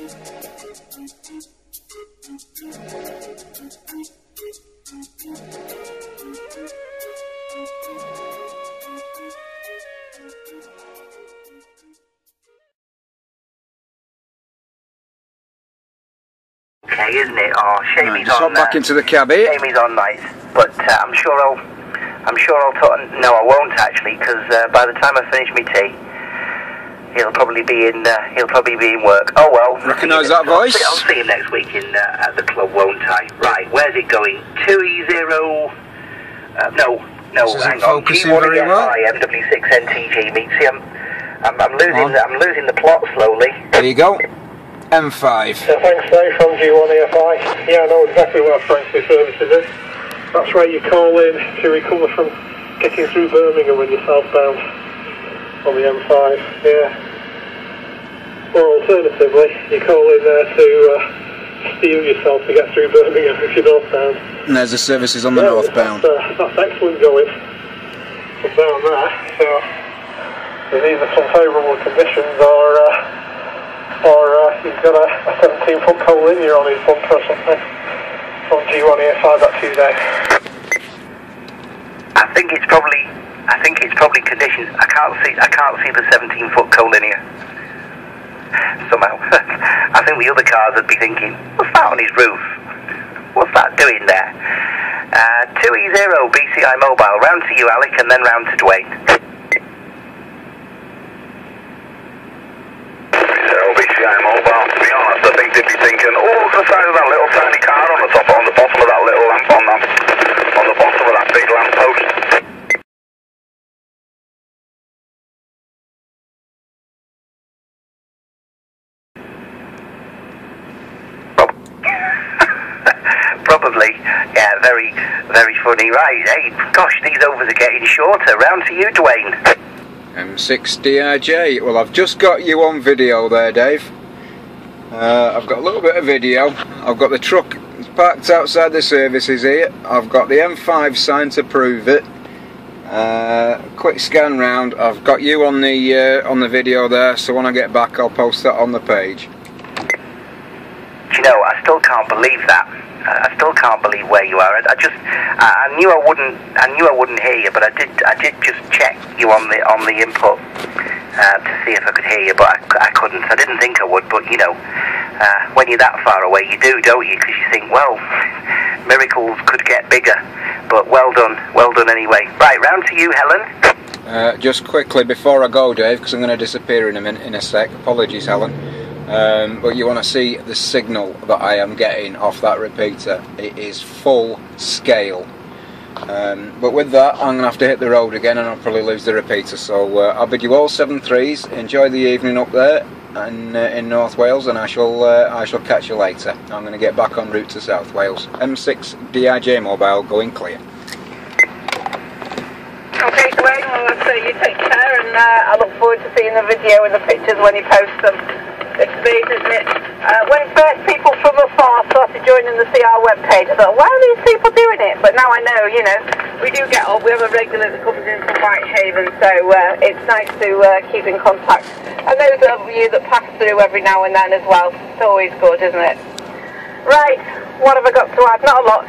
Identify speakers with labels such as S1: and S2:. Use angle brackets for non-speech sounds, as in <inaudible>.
S1: Okay, isn't it? Oh, Shamey's
S2: right, just
S1: on.
S2: back into the cab,
S1: eh? On night, but uh, I'm sure I'll, I'm sure I'll talk. No, I won't actually, because uh, by the time I finish my tea, he'll probably be in. Uh, he'll probably be in work. Oh well.
S2: Recognise that voice?
S1: I'll see, I'll see him next week in uh, at the club, won't I? Right. Where's it going? Two E zero. Uh, no, no.
S2: This
S1: hang on. G1
S2: very.
S1: MW6 NTG. Meet. See, I'm. I'm, I'm losing.
S2: On.
S1: I'm losing the plot slowly.
S2: There you go. M5.
S3: So thanks Dave from G1 EFI. Yeah, I know exactly where Frankley Services is. That's where you call in if you recover from getting through Birmingham when you're southbound on the M5. Yeah. Or alternatively, you call in there to uh, steel yourself to get through Birmingham if you're northbound.
S2: And there's the services on the
S3: Yeah,
S2: northbound.
S3: That's, uh, that's excellent going from down there. So there's either some favourable conditions or uh, or uh, you've got a, a 17 foot collinear on his bumper or something from G1 EFI that Tuesday.
S1: I think it's probably. I think it's probably conditions. I can't see. I can't see the 17 foot collinear. Somehow, <laughs> I think the other cars would be thinking, "What's that on his roof? What's that doing there?" Uh, 2E0 BCI mobile. Round to you, Alec, and then round to Dwayne.
S4: BCI mobile, to be honest, I think they'd be thinking, oh, look at the size of that little tiny car on the top, on the bottom of that little lamp, on that, on the bottom of that big lamp post.
S1: Probably, yeah, very, very funny. Right, hey, gosh, these overs are getting shorter. Round to you, Dwayne.
S2: M6 DRJ. Well, I've just got you on video there, Dave. Uh, I've got a little bit of video. I've got the truck parked outside the services here. I've got the M5 sign to prove it. Uh, quick scan round. I've got you on the uh, on the video there. So when I get back, I'll post that on the page.
S1: Do you know, I still can't believe that. I still can't believe where you are. I I just, I I knew I wouldn't, I knew I wouldn't hear you, but I did, I did just check you on the on the input uh, to see if I could hear you, but I, I couldn't. I didn't think I would, but you know, uh, when you're that far away, you do, don't you? Because you think, well, <laughs> miracles could get bigger. But well done, well done anyway. Right, round to you, Helen.
S2: Uh, just quickly before I go, Dave, because I'm going to disappear in a minute, in a sec. Apologies, Helen. Um, but you want to see the signal that I am getting off that repeater. It is full scale. Um, but with that, I'm going to have to hit the road again, and I'll probably lose the repeater. So uh, I'll bid you all seven threes. Enjoy the evening up there and uh, in North Wales, and I shall uh, I shall catch you later. I'm going to get back en route to South Wales. M6 DIJ mobile going clear.
S5: Okay, Dwayne, well, you take care, and uh, I look forward to seeing the video and the pictures when you post them. Amazing, isn't it? Uh, when first people from afar started joining the CR webpage, I thought, why are these people doing it? But now I know, you know, we do get. We have a regular that comes in from Whitehaven, so uh, it's nice to uh, keep in contact. And those of you that pass through every now and then as well. It's always good, isn't it? Right, what have I got to add? Not a lot.